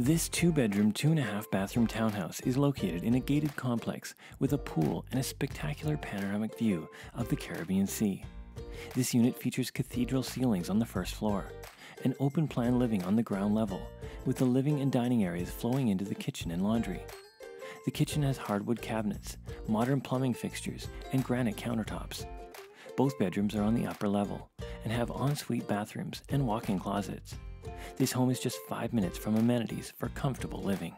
This two bedroom, two and a half bathroom townhouse is located in a gated complex with a pool and a spectacular panoramic view of the Caribbean Sea. This unit features cathedral ceilings on the first floor, an open plan living on the ground level, with the living and dining areas flowing into the kitchen and laundry. The kitchen has hardwood cabinets, modern plumbing fixtures, and granite countertops. Both bedrooms are on the upper level and have ensuite bathrooms and walk in closets. This home is just five minutes from amenities for comfortable living.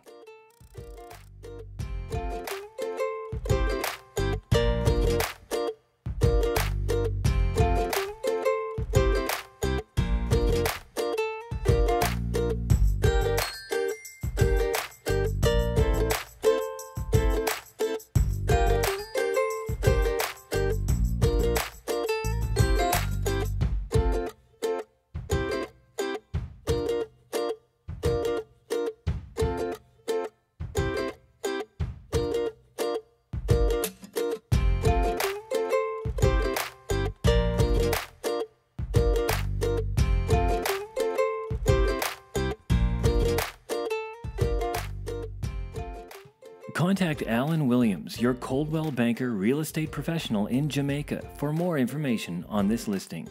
Contact Alan Williams, your Coldwell Banker real estate professional in Jamaica, for more information on this listing.